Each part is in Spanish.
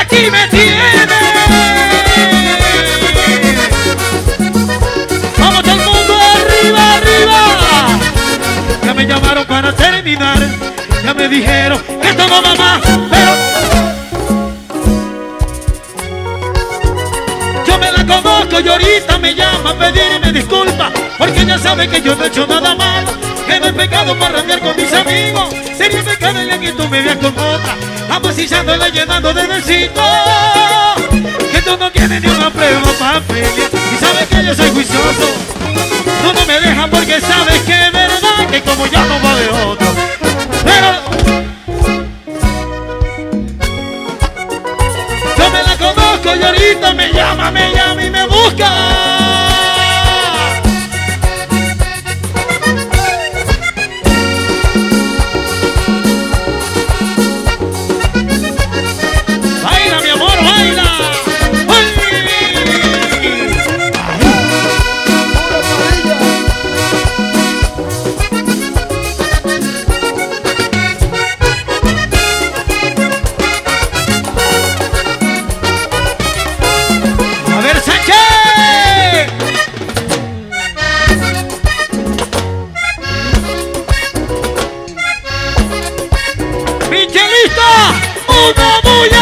aquí me tiene. Vamos todo el mundo arriba, arriba. Ya me llamaron para terminar, ya me dijeron que tomo mamá, pero... Yo me la conozco y ahorita me llama a pedirme disculpas, porque ya sabe que yo no he hecho nada mal, que no he pecado para amasillándola llenando de besitos. Que tú no tienes ni una prueba para pelear y sabes que yo soy juicioso. Tú no me dejas porque sabes que es verdad que como ya no va de otro. Pero yo me la conozco y ahorita me llama, me llama 不得不要。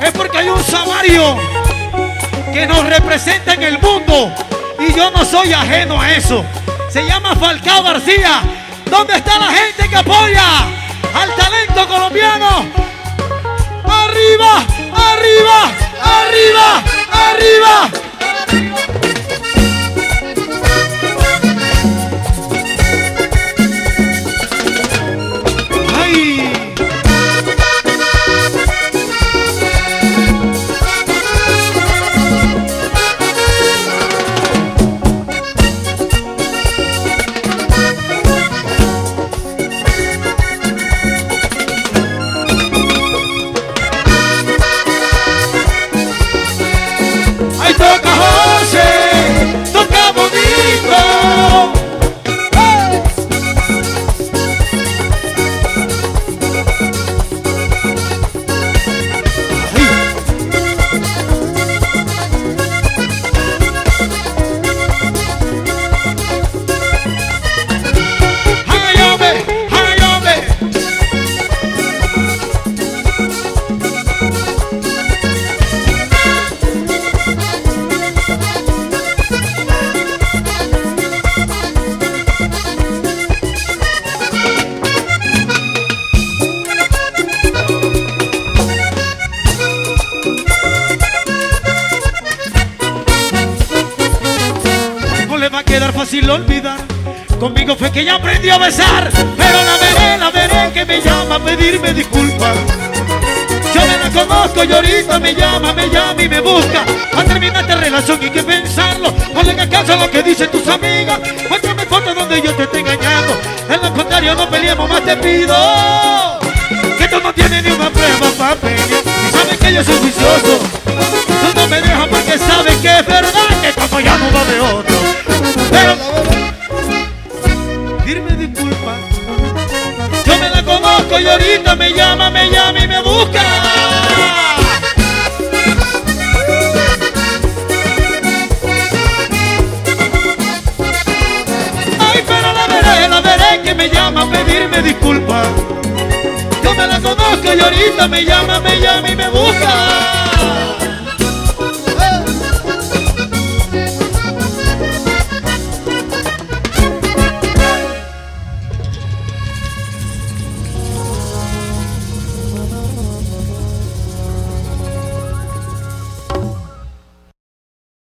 Es porque hay un samario que nos representa en el mundo y yo no soy ajeno a eso. Se llama Falcao García. ¿Dónde está la gente que apoya al talento colombiano? Arriba, arriba, arriba, arriba. Fácil olvidar. Conmigo fue que ella aprendió a besar. Pero la veré, la veré que me llama a pedirme disculpas. Yo me la conozco y ahorita me llama, me llama y me busca. A terminar esta relación hay que pensarlo. No le hagas caso a lo que dicen tus amigas. Muéstrame fotos donde yo te esté engañando. En lo contrario, no peleemos más, te pido. Que tú no tienes ni una prueba. Y sabes que yo soy juicioso. Tú no me dejas porque sabes que es verdad que como ya no va de otro. Y ahorita me llama, me llama y me busca. Ay, pero la veré, la veré que me llama a pedirme disculpas. Yo me la conozco y ahorita me llama, me llama y me busca.